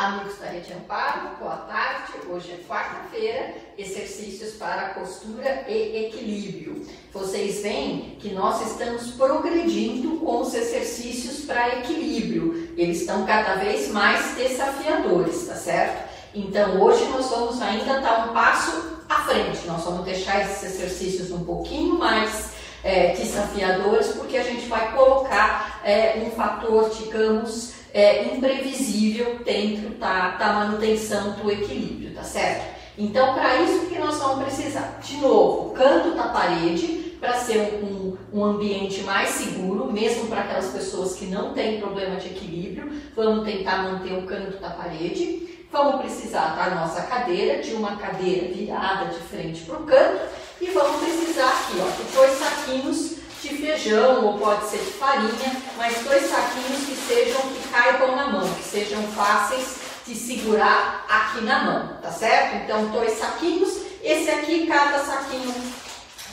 Amigos da Rede Amparo, boa tarde. Hoje é quarta-feira, exercícios para postura e equilíbrio. Vocês veem que nós estamos progredindo com os exercícios para equilíbrio. Eles estão cada vez mais desafiadores, tá certo? Então hoje nós vamos ainda dar um passo à frente. Nós vamos deixar esses exercícios um pouquinho mais é, desafiadores, porque a gente vai colocar é, um fator, digamos, é, imprevisível dentro da, da manutenção do equilíbrio, tá certo? Então, para isso que nós vamos precisar? De novo, canto da parede, para ser um, um, ambiente mais seguro, mesmo para aquelas pessoas que não têm problema de equilíbrio, vamos tentar manter o canto da parede. Vamos precisar da nossa cadeira, de uma cadeira virada de frente para o canto, e vamos precisar aqui, ó, de dois saquinhos de feijão ou pode ser de farinha, mas dois saquinhos que sejam que caibam na mão, que sejam fáceis de segurar aqui na mão, tá certo? Então, dois saquinhos. Esse aqui, cada saquinho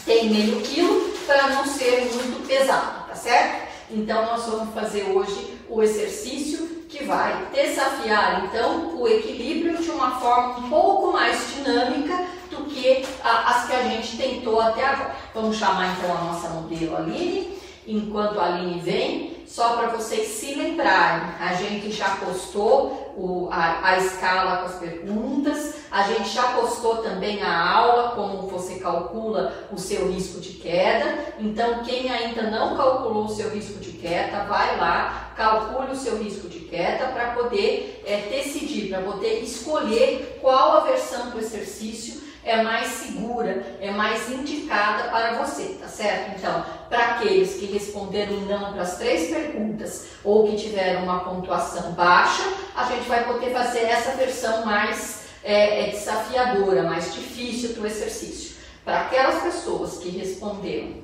tem meio quilo para não ser muito pesado, tá certo? Então, nós vamos fazer hoje o exercício que vai desafiar, então, o equilíbrio de uma forma um pouco mais dinâmica que as que a gente tentou até agora. Vamos chamar então a nossa modelo Aline. Enquanto a Aline vem, só para vocês se lembrarem, a gente já postou o, a, a, escala com as perguntas, a gente já postou também a aula, como você calcula o seu risco de queda. Então, quem ainda não calculou o seu risco de queda, vai lá, calcule o seu risco de queda para poder é, decidir, para poder escolher qual a versão do exercício é mais segura, é mais indicada para você, tá certo? Então, para aqueles que responderam não para as três perguntas ou que tiveram uma pontuação baixa, a gente vai poder fazer essa versão mais é, é desafiadora, mais difícil para o exercício. Para aquelas pessoas que responderam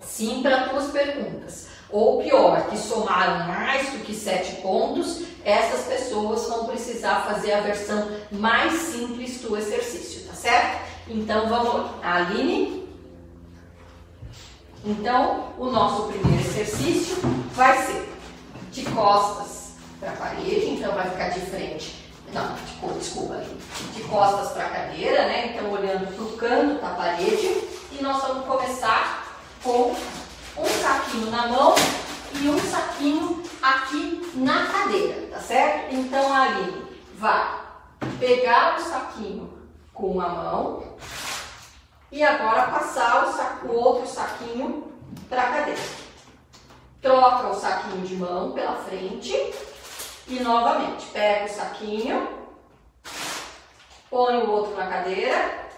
sim para duas perguntas, ou pior, que somaram mais do que sete pontos, essas pessoas vão precisar fazer a versão mais simples do exercício, certo? Então vamos lá. Aline. Então, o nosso primeiro exercício vai ser de costas para a parede, então vai ficar de frente. Não, tipo, desculpa. De costas para a cadeira, né? Então, olhando para o canto da parede. E nós vamos começar com um saquinho na mão e um saquinho aqui na cadeira, tá certo? Então, a Aline vai pegar o saquinho com a mão e agora passar o, saco, o outro saquinho para a cadeira. Troca o saquinho de mão pela frente e novamente pega o saquinho, põe o outro na cadeira,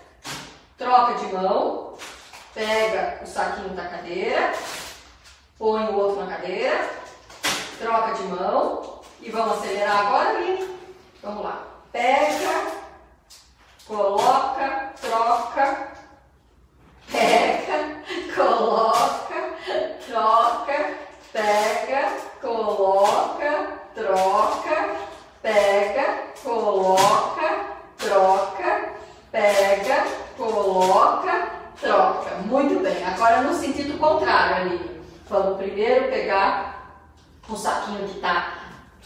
troca de mão, pega o saquinho da cadeira, põe o outro na cadeira, troca de mão e vamos acelerar agora, Aline? Vamos lá. Pega, coloca, troca, pega, coloca, troca, pega, coloca, troca, pega, coloca, troca, pega, coloca, troca. Muito bem. Agora no sentido contrário ali. Vamos primeiro pegar o saquinho que tá.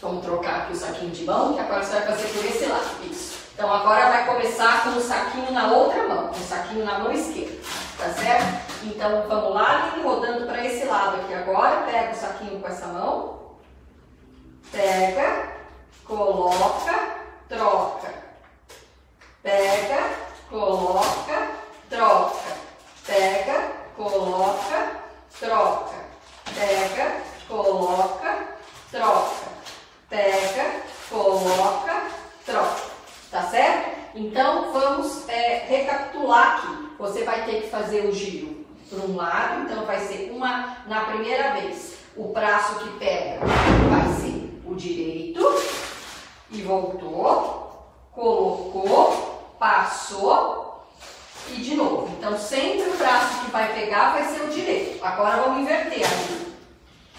Vamos trocar aqui o saquinho de mão, que agora você vai fazer por esse lado. Isso. Então agora vai começar com o saquinho na outra mão, o saquinho na mão esquerda, tá certo? Então vamos lá, rodando para esse lado aqui agora, pega o saquinho com essa mão, pega, coloca, troca, pega, coloca, troca, pega, coloca, troca, pega, coloca, troca, pega, coloca, troca. Tá certo? Então vamos é, recapitular aqui. Você vai ter que fazer o giro por um lado, então vai ser uma na primeira vez. O braço que pega vai ser o direito e voltou, colocou, passou e de novo. Então sempre o braço que vai pegar vai ser o direito. Agora vamos inverter aqui.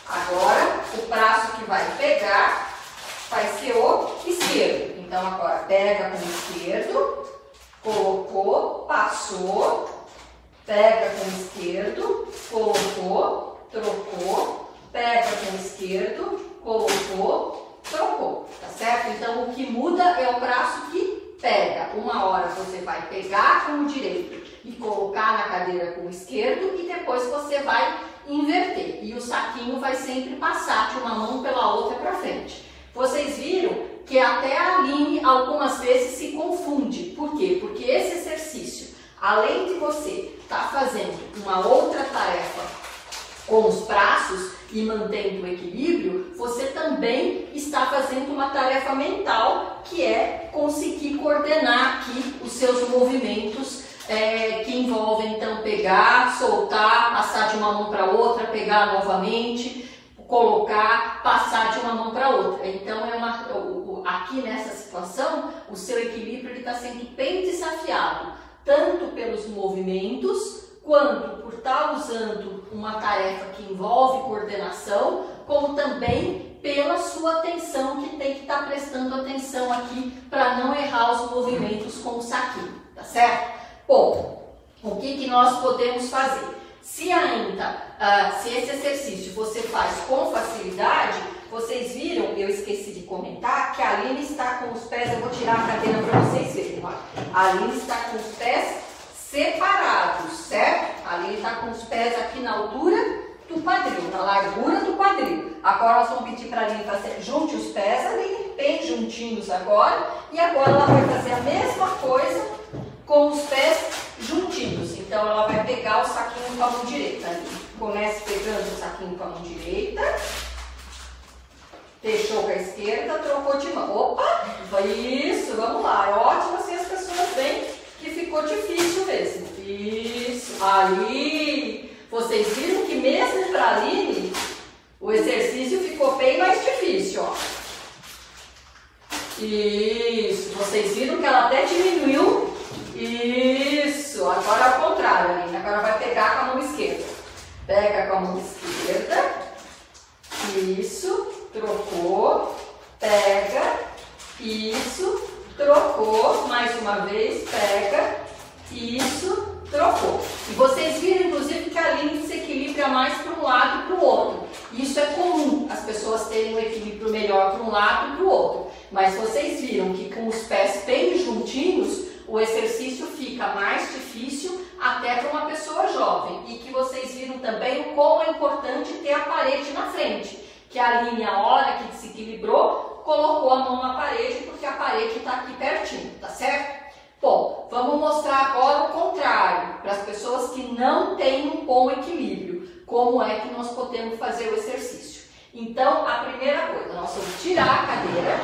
Agora o braço que vai pegar vai ser o esquerdo. Então agora pega com o esquerdo, colocou, passou, pega com o esquerdo, colocou, trocou, pega com o esquerdo, colocou, trocou, tá certo? Então o que muda é o braço que pega. Uma hora você vai pegar com o direito e colocar na cadeira com o esquerdo e depois você vai inverter. E o saquinho vai sempre passar de uma mão pela outra para frente. Vocês viram que até a Aline algumas vezes se confunde. Por quê? Porque esse exercício, além de você estar tá fazendo uma outra tarefa com os braços e mantendo o equilíbrio, você também está fazendo uma tarefa mental que é conseguir coordenar aqui os seus movimentos é, que envolvem então pegar, soltar, passar de uma mão para outra, pegar novamente, colocar, passar de uma mão para outra. Então é uma, aqui nessa situação o seu equilíbrio está sendo bem desafiado, tanto pelos movimentos quanto por estar tá usando uma tarefa que envolve coordenação, como também pela sua atenção que tem que estar tá prestando atenção aqui para não errar os movimentos com o saquinho, tá certo? Bom, o que, que nós podemos fazer? Se ainda, uh, se esse exercício você faz com facilidade, vocês viram, eu esqueci de comentar, que a Aline está com os pés, eu vou tirar a cadeira para vocês verem, olha. A Aline está com os pés separados, certo? A Aline está com os pés aqui na altura do quadril, na largura do quadril. Agora nós vamos pedir para a Aline fazer, junte os pés, Aline, bem juntinhos agora. E agora ela vai fazer a mesma coisa com os pés juntinhos. Então ela vai pegar o saquinho com a mão direita. Comece pegando o saquinho com a mão direita. Fechou com a esquerda, trocou de mão. Opa! Isso, vamos lá. É ótimo assim as pessoas veem que ficou difícil mesmo. Isso, aí. Vocês viram que mesmo para a Aline, o exercício ficou bem mais difícil, ó. Isso, vocês viram que ela até diminuiu isso, agora ao contrário, Aline. Agora vai pegar com a mão esquerda. Pega com a mão esquerda. Isso, trocou. Pega. Isso, trocou. Mais uma vez, pega. Isso, trocou. E vocês viram, inclusive, que a Aline se equilibra mais para um lado e para o outro. Isso é comum, as pessoas terem um equilíbrio melhor para um lado e para o outro. Mas vocês viram que com os pés bem juntinhos, o exercício fica mais difícil até para uma pessoa jovem. E que vocês viram também o como é importante ter a parede na frente. Que a linha, a hora que desequilibrou, colocou a mão na parede porque a parede está aqui pertinho, tá certo? Bom, vamos mostrar agora o contrário, para as pessoas que não têm um bom equilíbrio, como é que nós podemos fazer o exercício. Então, a primeira coisa, nós vamos tirar a cadeira,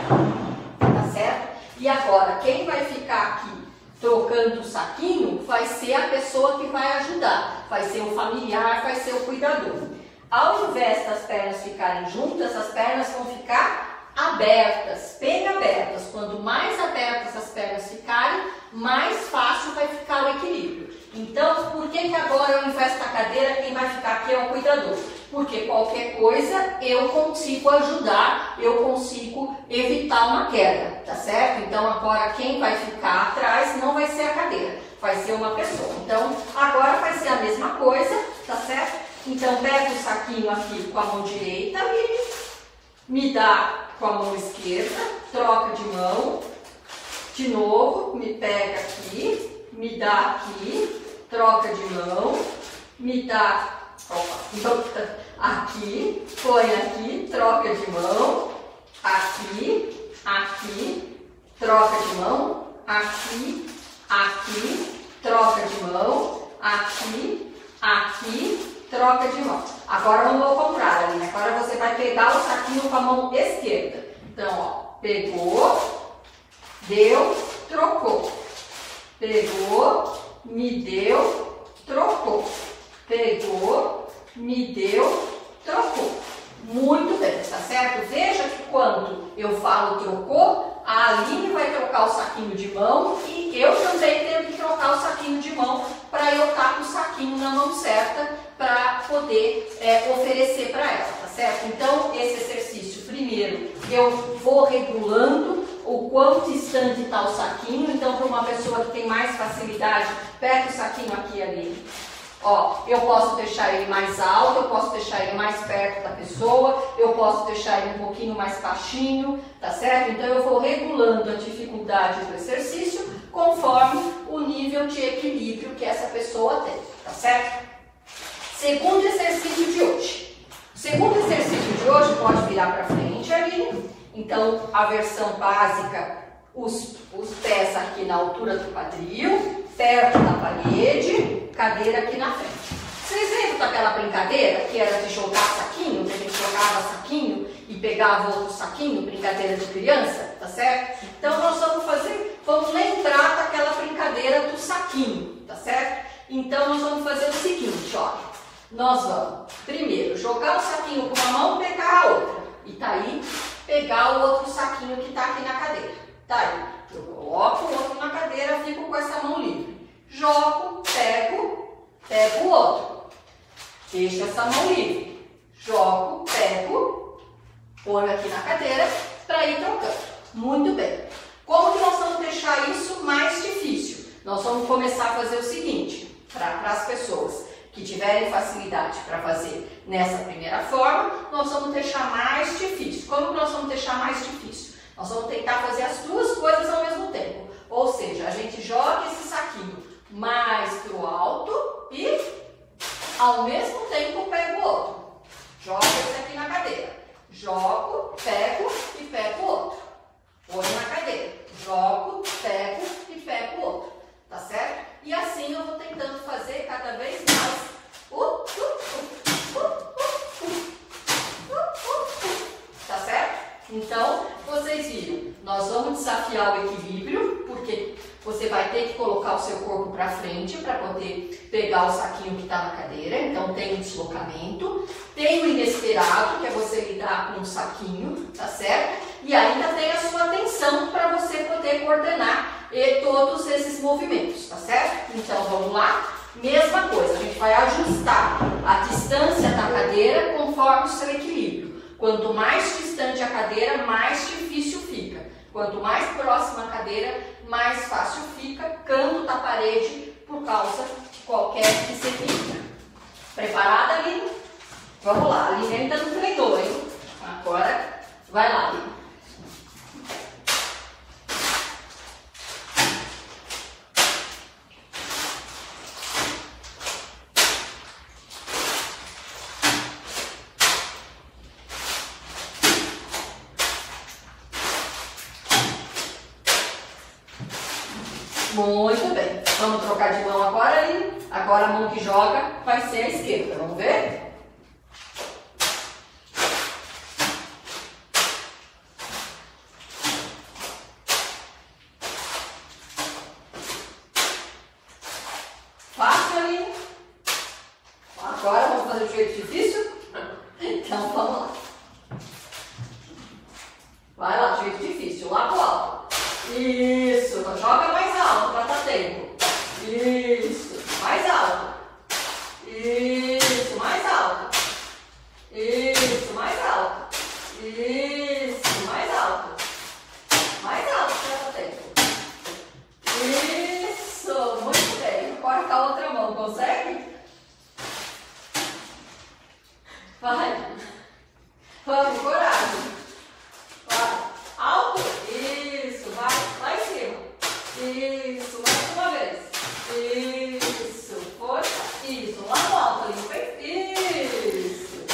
tá certo? E agora, quem vai ficar aqui trocando o saquinho, vai ser a pessoa que vai ajudar, vai ser o familiar, vai ser o cuidador. Ao invés das pernas ficarem juntas, as pernas vão ficar abertas, bem abertas. Quanto mais abertas as pernas ficarem, mais fácil vai ficar o equilíbrio. Então, por que, que agora ao invés da cadeira, quem vai ficar aqui é o cuidador? Porque qualquer coisa eu consigo ajudar, eu consigo evitar uma queda, tá certo? Então agora quem vai ficar atrás não vai ser a cadeira, vai ser uma pessoa. Então agora vai ser a mesma coisa, tá certo? Então pega o saquinho aqui com a mão direita e me dá com a mão esquerda, troca de mão, de novo, me pega aqui, me dá aqui, troca de mão, me dá Opa, aqui, põe aqui, troca de mão, aqui, aqui, troca de mão, aqui, aqui, troca de mão, aqui, aqui, troca de mão. Agora vamos ao contrário, Aline. Agora você vai pegar o saquinho com a mão esquerda. Então, ó, pegou, deu, trocou. Pegou, me deu, trocou pegou, me deu, trocou. Muito bem, tá certo? Veja que quando eu falo trocou, a Aline vai trocar o saquinho de mão e eu também tenho que trocar o saquinho de mão para eu estar com o saquinho na mão certa para poder é, oferecer para ela, tá certo? Então, esse exercício, primeiro, eu vou regulando o quão distante está o saquinho. Então, para uma pessoa que tem mais facilidade, pega o saquinho aqui ali Ó, eu posso deixar ele mais alto, eu posso deixar ele mais perto da pessoa, eu posso deixar ele um pouquinho mais baixinho, tá certo? Então eu vou regulando a dificuldade do exercício conforme o nível de equilíbrio que essa pessoa tem, tá certo? Segundo exercício de hoje. Segundo exercício de hoje pode virar para frente ali. Então, a versão básica, os, os pés aqui na altura do quadril, perto da parede, cadeira aqui na frente. Vocês lembram daquela brincadeira que era de jogar saquinho, que a gente jogava saquinho e pegava outro saquinho, brincadeira de criança, tá certo? Então nós vamos fazer, vamos lembrar daquela brincadeira do saquinho, tá certo? Então nós vamos fazer o seguinte, olha. Nós vamos primeiro jogar o saquinho com uma mão, pegar a outra. E tá aí, pegar o outro saquinho que tá aqui na cadeira. Tá aí. Eu coloco o outro na cadeira, fico com essa mão livre. Jogo, pego, pego o outro. Deixo essa mão livre. Jogo, pego, ponho aqui na cadeira para ir trocando. Muito bem. Como que nós vamos deixar isso mais difícil? Nós vamos começar a fazer o seguinte, para as pessoas que tiverem facilidade para fazer nessa primeira forma, nós vamos deixar mais difícil. Como que nós vamos deixar mais difícil? Nós vamos tentar fazer as duas coisas ao mesmo tempo. Ou seja, a gente joga esse saquinho mais para o alto e ao mesmo tempo pega o outro. Joga esse aqui na cadeira. Jogo, pego e pego o outro. Põe na cadeira. Jogo, pego e pego o outro. Tá certo? E assim eu vou tentando fazer cada vez mais. Uh, uh, uh, tá certo? Então, vocês viram, nós vamos o equilíbrio, porque você vai ter que colocar o seu corpo para frente para poder pegar o saquinho que está na cadeira. Então, tem o deslocamento, tem o inesperado, que é você lidar com o saquinho, tá certo? E ainda tem a sua atenção para você poder coordenar e todos esses movimentos, tá certo? Então vamos lá. Mesma coisa, a gente vai ajustar a distância da cadeira conforme o seu equilíbrio. Quanto mais distante a cadeira, mais difícil. Quanto mais próxima a cadeira, mais fácil fica, canto da parede, por causa de qualquer desequilíbrio. Preparada, Aline? Vamos lá, a ainda não treinou, hein? Agora, vai lá, Aline. Muito bem. Vamos trocar de mão agora aí. Agora a mão que joga vai ser a esquerda. Vamos ver? Fácil ali? Agora vamos fazer o jeito difícil? Então vamos lá. Vai lá, jeito difícil. Lá pro alto. Isso. Joga mais alto para dar tempo. Isso. Mais alto. Isso. Mais alto. Isso. Mais alto. Isso. Mais alto. Mais alto para dar tempo. Isso. Muito bem. Agora com a outra mão. Consegue? Vai. Vamos, coragem. Vai. Alto. Isso. Vai. Lá em cima. Isso. Mais uma vez. Isso. Força. Isso. Lá no alto. Ali. Isso.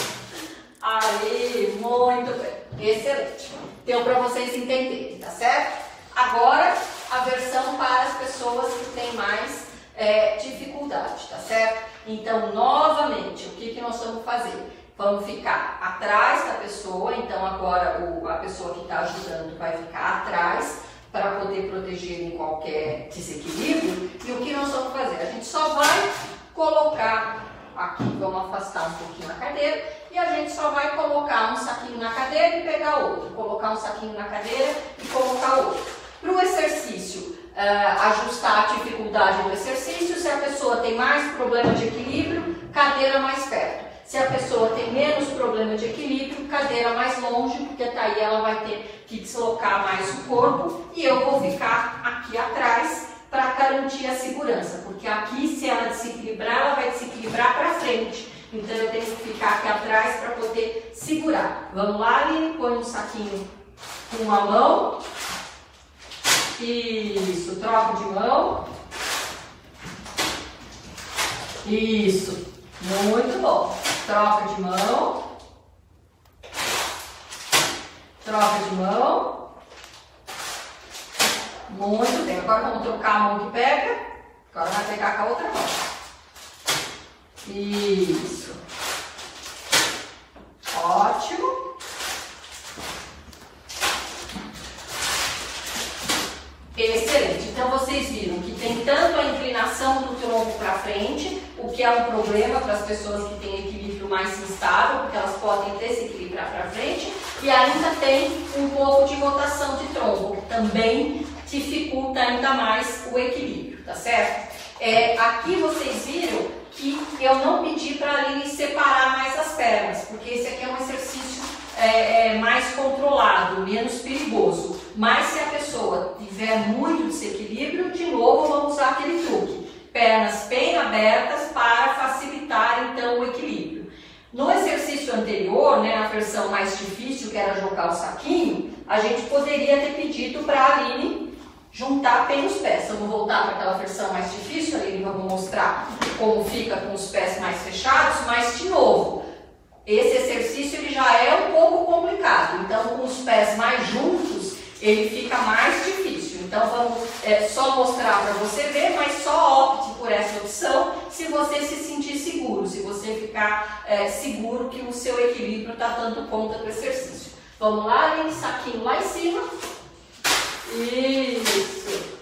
Aí. Muito bem. Excelente. Deu para vocês entenderem, tá certo? Agora, a versão para as pessoas que têm mais é, dificuldade, tá certo? Então, novamente, o que, que nós vamos fazer? Vamos ficar atrás da pessoa, então agora o, a pessoa que está ajudando vai ficar atrás proteger em qualquer desequilíbrio. E o que nós vamos fazer? A gente só vai colocar aqui, vamos afastar um pouquinho a cadeira e a gente só vai colocar um saquinho na cadeira e pegar outro, colocar um saquinho na cadeira e colocar outro. Para o exercício, uh, ajustar a dificuldade do exercício, se a pessoa tem mais problema de equilíbrio, cadeira mais perto. Se a pessoa tem menos problema de equilíbrio, cadeira mais longe, porque tá ela vai ter que deslocar mais o corpo e eu vou ficar aqui atrás para garantir a segurança, porque aqui se ela desequilibrar, ela vai desequilibrar para frente. Então eu tenho que ficar aqui atrás para poder segurar. Vamos lá, Aline? Põe um saquinho com uma mão. Isso, troca de mão. Isso, muito bom. Troca de mão. Troca de mão. Muito bem. Agora vamos trocar a mão que pega. Agora vai pegar com a outra mão. Isso. Ótimo. Excelente. Então vocês viram que tem tanto a inclinação do tronco para frente, o que é um problema para as pessoas que têm mais instável, porque elas podem desequilibrar para frente, e ainda tem um pouco de rotação de tronco, que também dificulta ainda mais o equilíbrio, tá certo? É, aqui vocês viram que eu não pedi para ali separar mais as pernas, porque esse aqui é um exercício é, é, mais controlado, menos perigoso. Mas se a pessoa tiver muito desequilíbrio, de novo vamos usar aquele truque. Pernas bem abertas para facilitar então o equilíbrio. No exercício anterior, né, na versão mais difícil, que era jogar o saquinho, a gente poderia ter pedido para a Aline juntar bem os pés. Vamos voltar para aquela versão mais difícil, Aline, vamos mostrar como fica com os pés mais fechados, mas de novo, esse exercício ele já é um pouco complicado. Então, com os pés mais juntos, ele fica mais difícil. Então, vamos é, só mostrar para você ver, mas só opte por essa opção se você se sentir seguro, se você ficar é, seguro que o seu equilíbrio está dando conta do exercício. Vamos lá, Aline, saquinho lá em cima. Isso.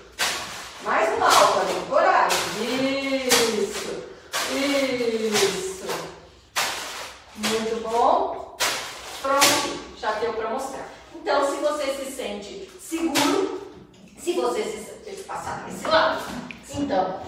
Mais um alto, Aline, coragem. Isso. Isso. Muito bom. Pronto, já deu para mostrar. Então, se você se sente seguro, se você se sente passar para esse lado, então,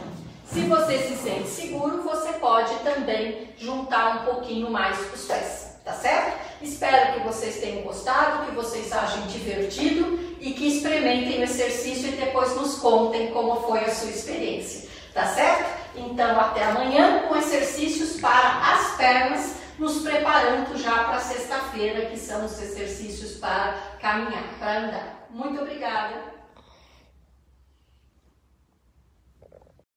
se você se sente seguro, você pode também juntar um pouquinho mais os pés, tá certo? Espero que vocês tenham gostado, que vocês achem divertido e que experimentem o exercício e depois nos contem como foi a sua experiência, tá certo? Então, até amanhã com exercícios para as pernas, nos preparando já para sexta-feira, que são os exercícios para caminhar, para andar. Muito obrigada!